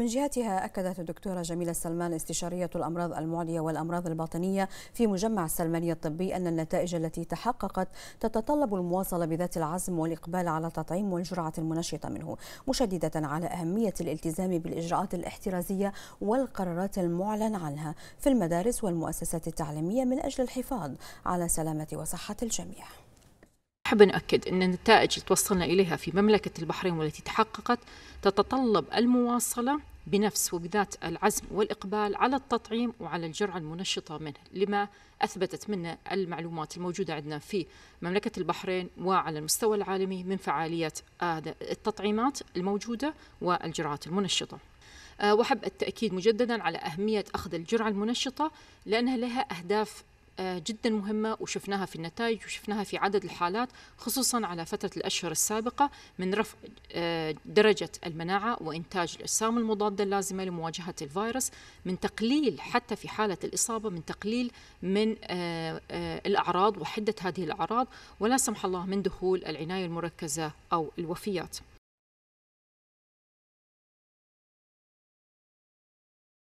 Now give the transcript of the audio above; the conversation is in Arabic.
من جهتها أكدت الدكتورة جميلة السلمان استشارية الأمراض المعدية والأمراض الباطنية في مجمع السلمانية الطبي أن النتائج التي تحققت تتطلب المواصلة بذات العزم والإقبال على التطعيم والجرعة المنشطة منه مشددة على أهمية الالتزام بالإجراءات الاحترازية والقرارات المعلن عنها في المدارس والمؤسسات التعليمية من أجل الحفاظ على سلامة وصحة الجميع. نحب نأكد أن النتائج اللي توصلنا إليها في مملكة البحرين والتي تحققت تتطلب المواصلة بنفس وبذات العزم والإقبال على التطعيم وعلى الجرعة المنشطة منه لما أثبتت منا المعلومات الموجودة عندنا في مملكة البحرين وعلى المستوى العالمي من فعالية التطعيمات الموجودة والجرعات المنشطة. آه، وحب التأكيد مجددا على أهمية أخذ الجرعة المنشطة لأنها لها أهداف جدا مهمة وشفناها في النتائج وشفناها في عدد الحالات خصوصا على فترة الأشهر السابقة من رفع آه، درجة المناعة وإنتاج الأجسام المضادة اللازمة لمواجهة الفيروس من تقليل حتى في حالة الإصابة من تقليل من آه، الأعراض وحدة هذه الأعراض ولا سمح الله من دخول العناية المركزة أو الوفيات.